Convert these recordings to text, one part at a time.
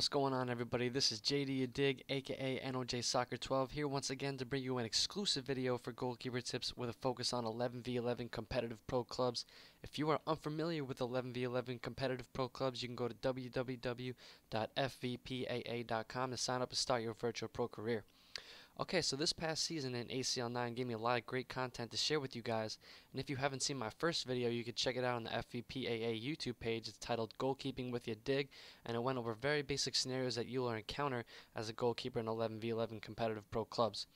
What's going on everybody? This is Ya Dig aka NOJ Soccer 12 here once again to bring you an exclusive video for goalkeeper tips with a focus on 11v11 competitive pro clubs. If you are unfamiliar with 11v11 competitive pro clubs, you can go to www.fvpaa.com to sign up and start your virtual pro career. Okay, so this past season in ACL9 gave me a lot of great content to share with you guys. And if you haven't seen my first video, you can check it out on the FVPAA YouTube page. It's titled Goalkeeping with Ya Dig, and it went over very basic scenarios that you will encounter as a goalkeeper in 11v11 competitive pro clubs.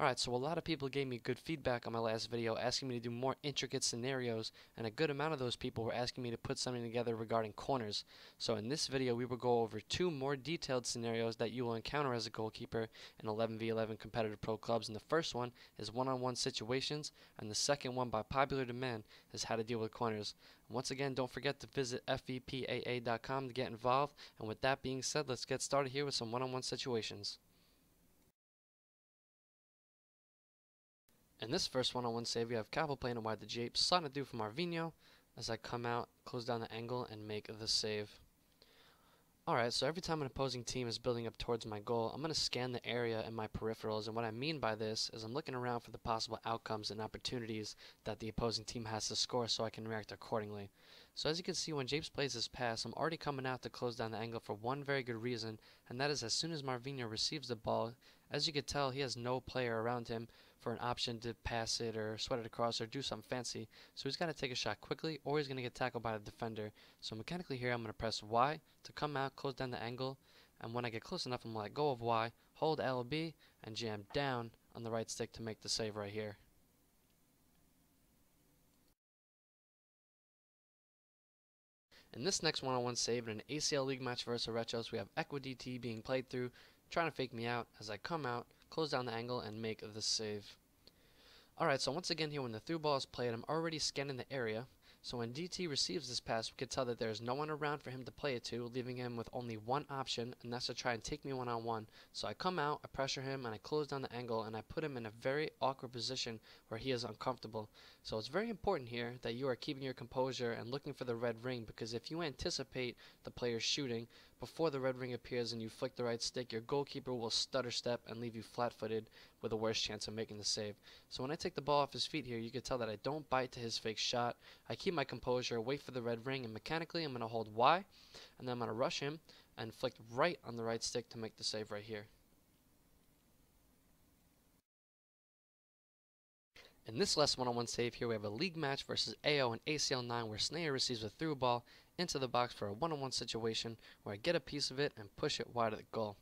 Alright, so a lot of people gave me good feedback on my last video asking me to do more intricate scenarios and a good amount of those people were asking me to put something together regarding corners. So in this video we will go over two more detailed scenarios that you will encounter as a goalkeeper in 11v11 competitive pro clubs and the first one is one-on-one -on -one situations and the second one by popular demand is how to deal with corners. Once again don't forget to visit fvpaa.com to get involved and with that being said let's get started here with some one-on-one -on -one situations. In this first one-on-one save, we have Cavill playing a wide to Jape, sliding it through from Marvinho as I come out, close down the angle, and make the save. Alright, so every time an opposing team is building up towards my goal, I'm going to scan the area and my peripherals, and what I mean by this is I'm looking around for the possible outcomes and opportunities that the opposing team has to score so I can react accordingly. So as you can see, when James plays this pass, I'm already coming out to close down the angle for one very good reason, and that is as soon as Marvino receives the ball, as you can tell, he has no player around him for an option to pass it or sweat it across or do something fancy. So he's got to take a shot quickly or he's going to get tackled by the defender. So mechanically here I'm going to press Y to come out, close down the angle. And when I get close enough, I'm going to let go of Y, hold LB, and jam down on the right stick to make the save right here. In this next one-on-one save in an ACL League match versus Retros, we have Equa DT being played through, trying to fake me out as I come out, close down the angle, and make the save. Alright, so once again here when the through ball is played, I'm already scanning the area. So when DT receives this pass, we can tell that there's no one around for him to play it to, leaving him with only one option, and that's to try and take me one-on-one. -on -one. So I come out, I pressure him, and I close down the angle, and I put him in a very awkward position where he is uncomfortable. So it's very important here that you are keeping your composure and looking for the red ring, because if you anticipate the player shooting, before the red ring appears and you flick the right stick, your goalkeeper will stutter step and leave you flat-footed with a worse chance of making the save. So when I take the ball off his feet here, you can tell that I don't bite to his fake shot. I keep my composure, wait for the red ring, and mechanically I'm going to hold Y, and then I'm going to rush him and flick right on the right stick to make the save right here. In this last one-on-one save here, we have a league match versus AO and ACL 9 where Snayer receives a through ball into the box for a one-on-one situation where I get a piece of it and push it wide of the goal.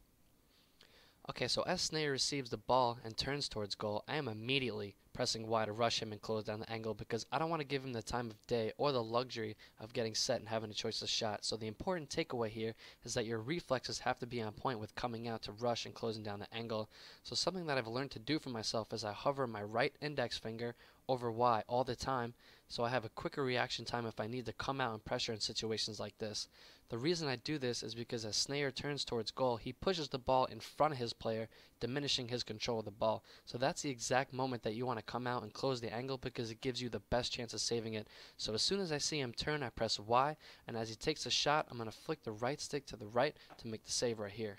Okay, so as Snayer receives the ball and turns towards goal, I am immediately pressing Y to rush him and close down the angle because I don't want to give him the time of day or the luxury of getting set and having a choice of shot. So the important takeaway here is that your reflexes have to be on point with coming out to rush and closing down the angle. So something that I've learned to do for myself is I hover my right index finger over Y all the time so I have a quicker reaction time if I need to come out and pressure in situations like this. The reason I do this is because as Snayer turns towards goal, he pushes the ball in front of his player, diminishing his control of the ball. So that's the exact moment that you want to come out and close the angle because it gives you the best chance of saving it. So as soon as I see him turn, I press Y, and as he takes a shot, I'm going to flick the right stick to the right to make the save right here.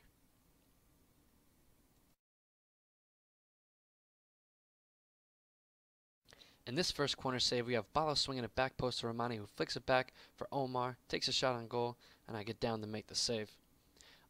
In this first corner save, we have Bala swinging it back post to Romani, who flicks it back for Omar, takes a shot on goal, and I get down to make the save.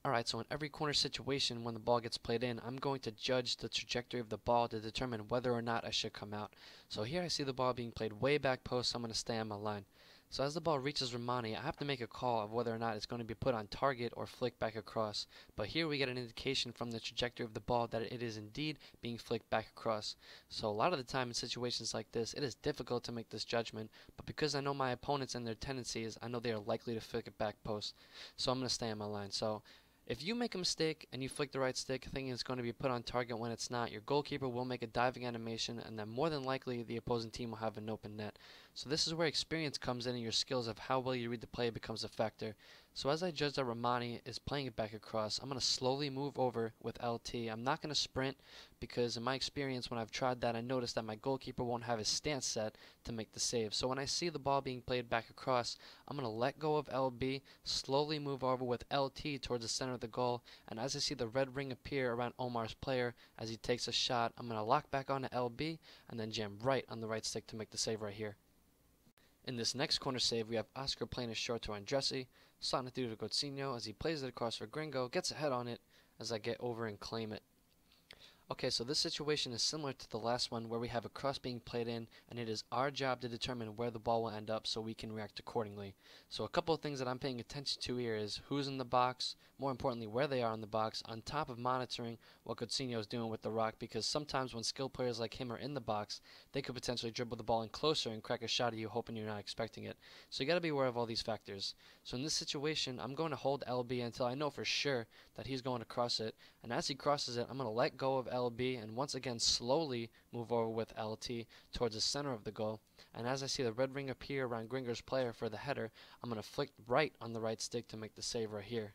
Alright, so in every corner situation when the ball gets played in, I'm going to judge the trajectory of the ball to determine whether or not I should come out. So here I see the ball being played way back post, so I'm going to stay on my line. So as the ball reaches Romani, I have to make a call of whether or not it's going to be put on target or flicked back across. But here we get an indication from the trajectory of the ball that it is indeed being flicked back across. So a lot of the time in situations like this, it is difficult to make this judgment, but because I know my opponents and their tendencies, I know they are likely to flick it back post. So I'm going to stay on my line. So if you make a mistake and you flick the right stick thinking it's going to be put on target when it's not, your goalkeeper will make a diving animation and then more than likely the opposing team will have an open net. So this is where experience comes in and your skills of how well you read the play becomes a factor. So as I judge that Romani is playing it back across, I'm going to slowly move over with LT. I'm not going to sprint because in my experience when I've tried that I noticed that my goalkeeper won't have his stance set to make the save. So when I see the ball being played back across, I'm going to let go of LB, slowly move over with LT towards the center of the goal, and as I see the red ring appear around Omar's player as he takes a shot, I'm going to lock back onto LB and then jam right on the right stick to make the save right here. In this next corner save, we have Oscar playing a short to Andressi, slotting it through to as he plays it across for Gringo, gets ahead on it as I get over and claim it. Okay, so this situation is similar to the last one where we have a cross being played in and it is our job to determine where the ball will end up so we can react accordingly. So a couple of things that I'm paying attention to here is who's in the box, more importantly where they are in the box, on top of monitoring what Coutinho is doing with the rock because sometimes when skilled players like him are in the box, they could potentially dribble the ball in closer and crack a shot at you hoping you're not expecting it. So you got to be aware of all these factors. So in this situation, I'm going to hold LB until I know for sure that he's going to cross it and as he crosses it, I'm going to let go of LB and once again slowly move over with LT towards the center of the goal. And as I see the red ring appear around Gringer's player for the header, I'm going to flick right on the right stick to make the save right here.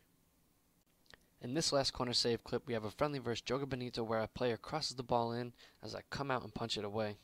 In this last corner save clip, we have a friendly versus Joga Bonito where a player crosses the ball in as I come out and punch it away.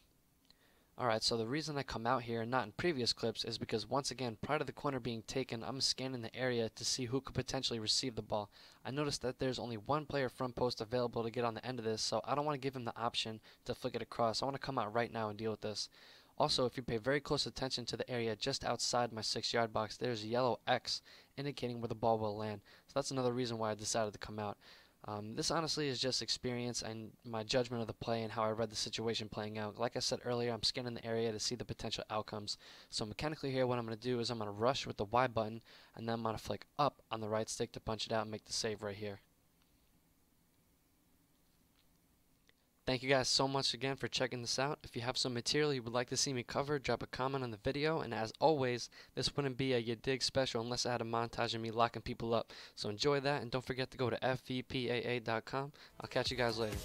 Alright, so the reason I come out here and not in previous clips is because once again, prior to the corner being taken, I'm scanning the area to see who could potentially receive the ball. I noticed that there's only one player front post available to get on the end of this, so I don't want to give him the option to flick it across. I want to come out right now and deal with this. Also, if you pay very close attention to the area just outside my 6 yard box, there's a yellow X indicating where the ball will land. So that's another reason why I decided to come out. Um, this honestly is just experience and my judgment of the play and how I read the situation playing out. Like I said earlier, I'm scanning the area to see the potential outcomes. So mechanically here, what I'm going to do is I'm going to rush with the Y button, and then I'm going to flick up on the right stick to punch it out and make the save right here. Thank you guys so much again for checking this out. If you have some material you would like to see me cover, drop a comment on the video. And as always, this wouldn't be a Ya Dig special unless I had a montage of me locking people up. So enjoy that and don't forget to go to fvpaa.com. I'll catch you guys later.